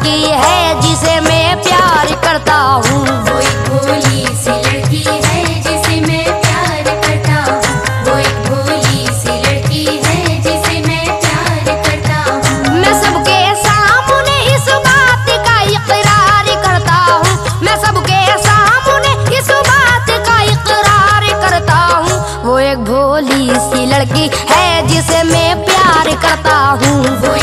लड़की है जिसे मैं प्यार करता हूँ। भोली सी लड़की है जिसे मैं प्यार करता हूँ। इस बात का करता हूँ। मैं सबके सामने इस बात का करता हूँ। वो एक भोली सी लड़की है जिसे मैं प्यार करता हूँ। वो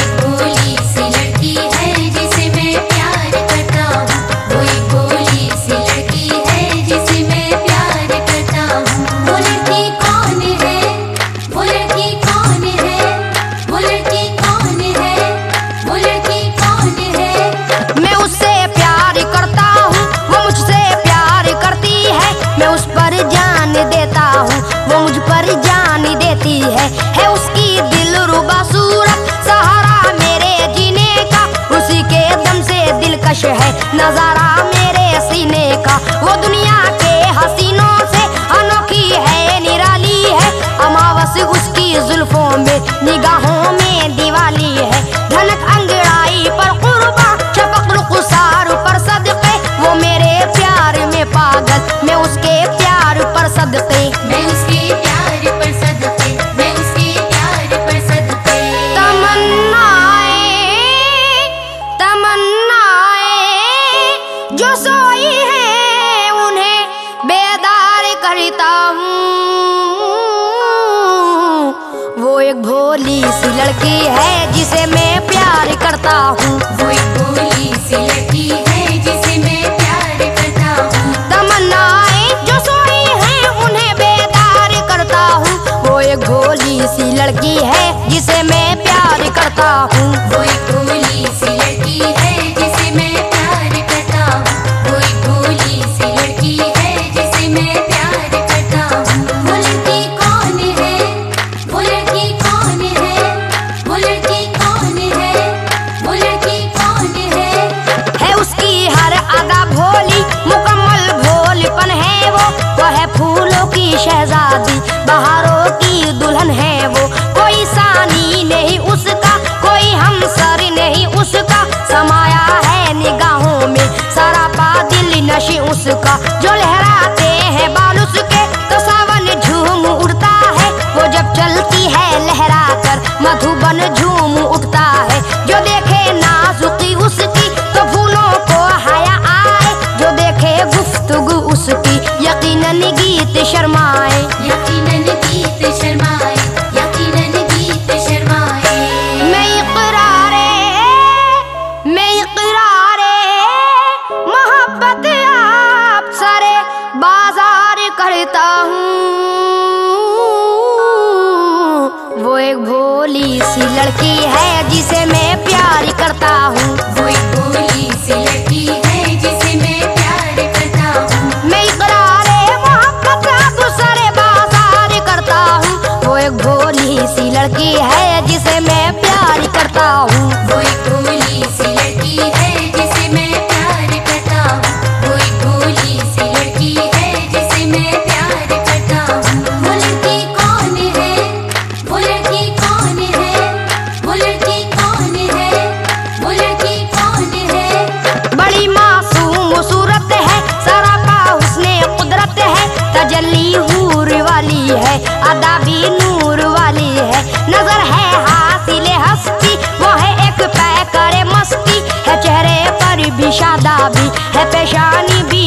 का जो लहराते हैं बाल उसके तो सावन झूम उड़ता है। वो जब चलती है लहरा कर, मधुबन झूम carro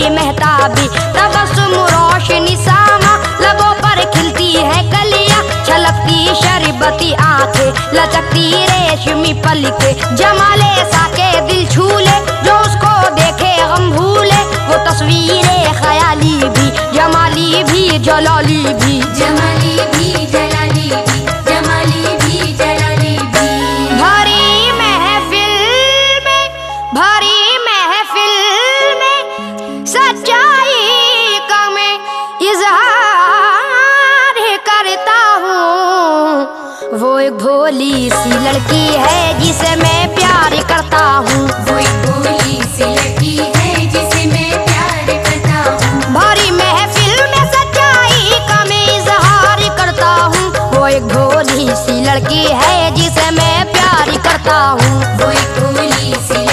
की मेहताबी तब सुम रोशनी सामा, लबों पर खिलती है कलिया, छलकती शरबती आँखें, लचकती रेशमी पलके, जमाले साके दिल छूले, जो उसको देखे हम भूले, वो तस्वीरें ख्याली भी, जमाली भी जलाली भोली सी लड़की है जिसे मैं प्यार करता हूँ। सी लड़की है जिसे मैं प्यार करता हूँ। भारी महफिल सच्चाई का मैं इजहार करता हूँ। वो एक भोली सी लड़की है जिसे मैं प्यार करता हूँ। सी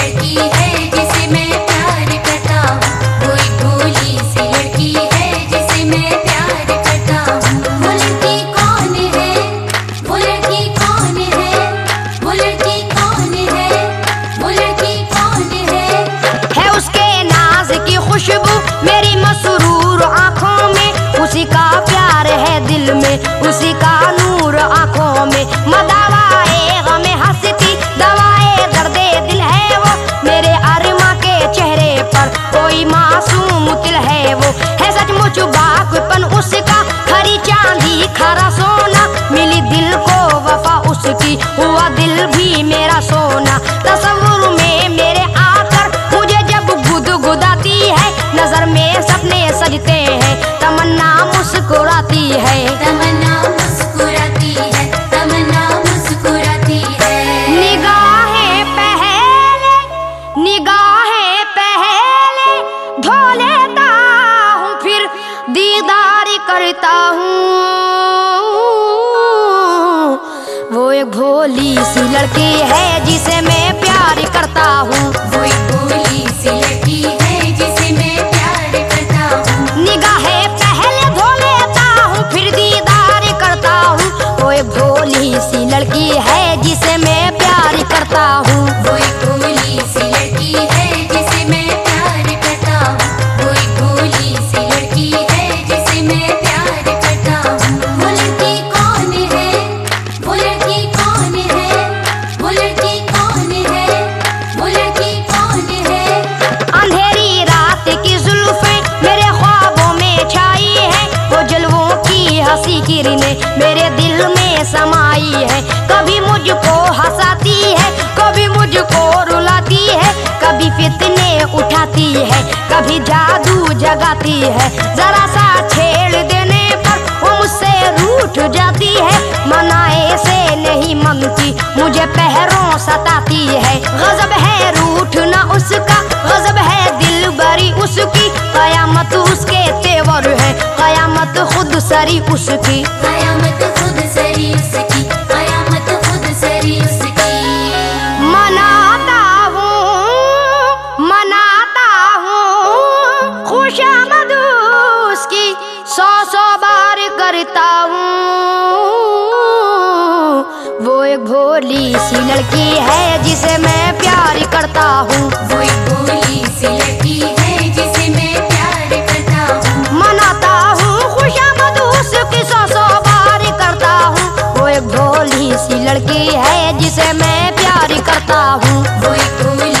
खरा सोना मिली दिल को वफा उसकी हुआ दिल भी मेरा सोना। तस्वुर में मेरे आकर मुझे जब गुदगुदाती है नज़र में सपने सजते हैं तमन्ना मुस्कुराती है। तमन्ना मुस्कुराती है तमन्ना मुस्कुराती है। निगाहें पहले निगाहें पहले धो लेता हूँ फिर दीदार करता हूँ। एक भोली सी लड़की है जिसे मैं प्यार करता हूँ। वो एक भोली सी लड़की है जिसे मैं प्यार करता हूँ। निगाहें पहले धो लेता हूँ फिर दीदार करता हूँ। वो एक भोली सी लड़की है जिसे मैं प्यार करता हूँ। वो है। जरा सा छेड़ देने पर वो मुझसे रूठ जाती है। मनाए से नहीं मनती मुझे पहरों सताती है। गजब है रूठ रूठना उसका गजब है दिल बरी उसकी। कयामत उसके तेवर है कयामत खुद सरी उसकी। कयामत खुद सरी उसकी कयामत खुद सरी उसकी। मनाता हूँ मनाता हूँ करता हूँ। वो एक भोली सी लड़की है जिसे मैं प्यार करता हूँ। वो एक भोली सी लड़की है जिसे मैं प्यार करता हूँ। मनाता हूँ खुशामद उसकी सौ सौ बार करता हूँ। वो एक भोली सी लड़की है जिसे मैं प्यार करता हूँ। वो एक भोली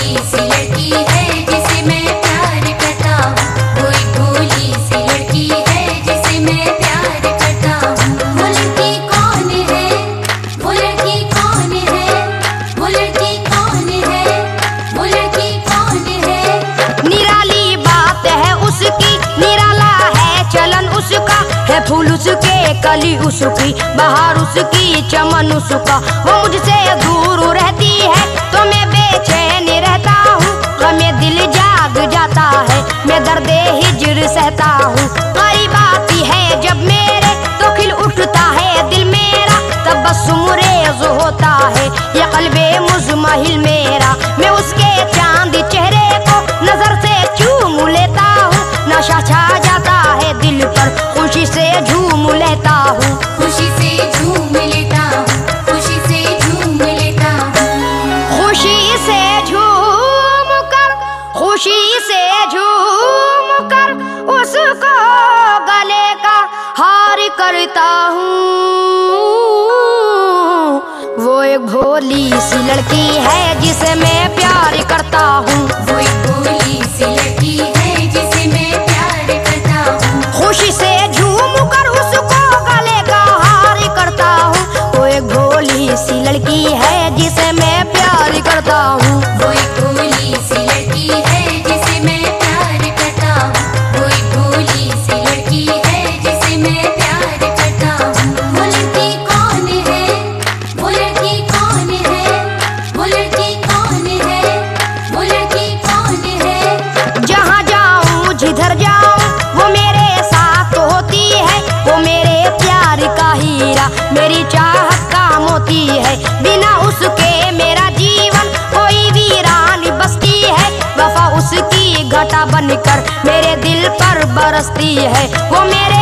उसकी बहार उसकी चमन उसका वो मुझसे दूर रहती है तो मैं बेचैन रहता हूँ। गमे दिल जाग जाता है, मैं दर्द हिजर सहता हूँ। करीब आती है जब मेरे तो खिल उठता है, दिल मेरा तब बस रेज होता है। ये कल्बे मुजमहिल मेरा, मैं उसके चाँद से झूम कर उसको गले का हार करता हूँ। वो एक भोली सी लड़की है जिसे मैं प्यार करता हूँ। वो एक भोली सी लड़की है जिसे मैं प्यार करता हूँ। खुशी से झूम कर उसको गले का हार करता हूँ। वो एक भोली सी लड़की है जिसे मैं प्यार करता हूँ। पर बरसती है। वो मेरे